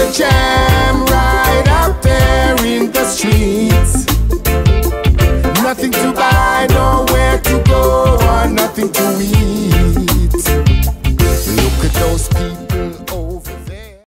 a jam right out there in the streets. Nothing to buy, nowhere to go, or nothing to eat. Look at those people.